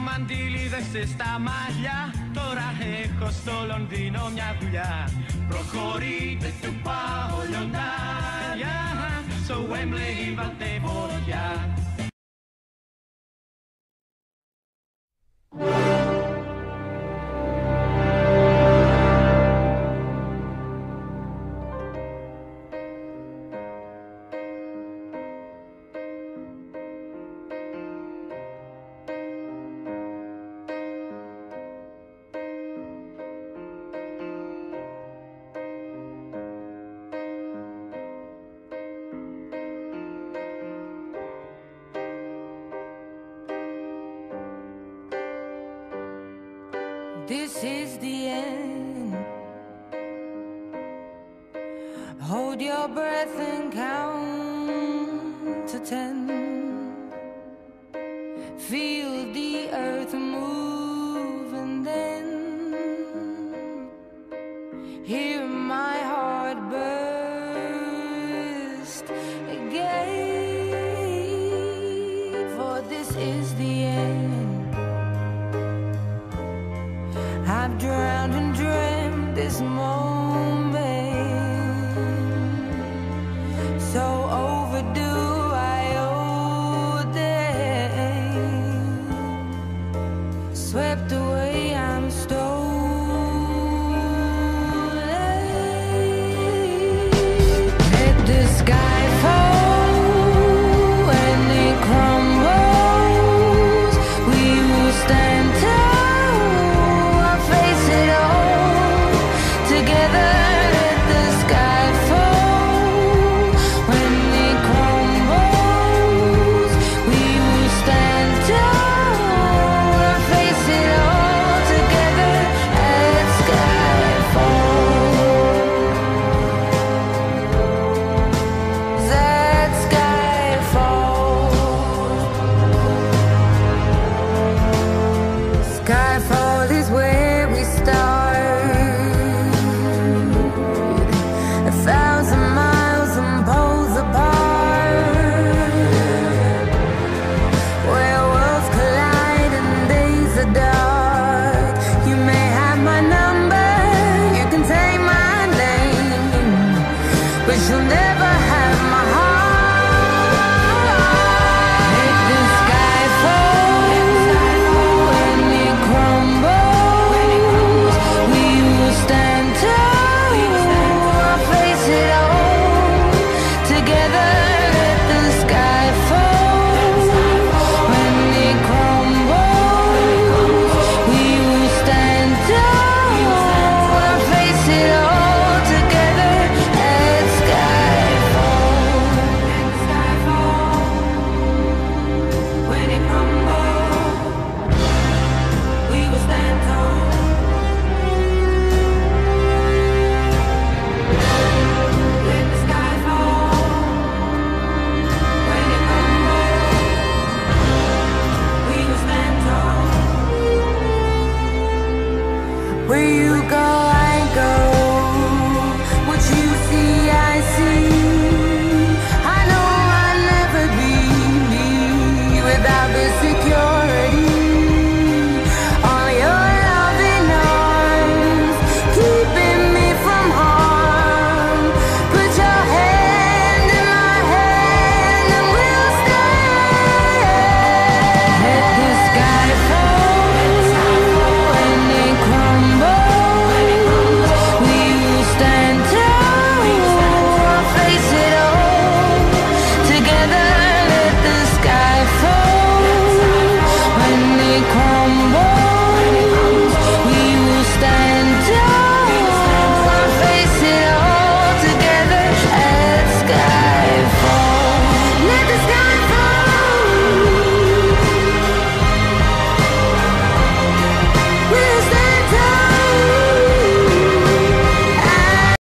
μαντήλι δες στα μαλλιά. Τώρα έχω στο Λονδίνο μια δουλειά. Προχωρείτε του πάω λιοντάρια. Στο Wembley βάλτε This is the end. Hold your breath and count to ten. Feel the earth move and then hear my this moment. So overdue I owe them. Swept away you'll never.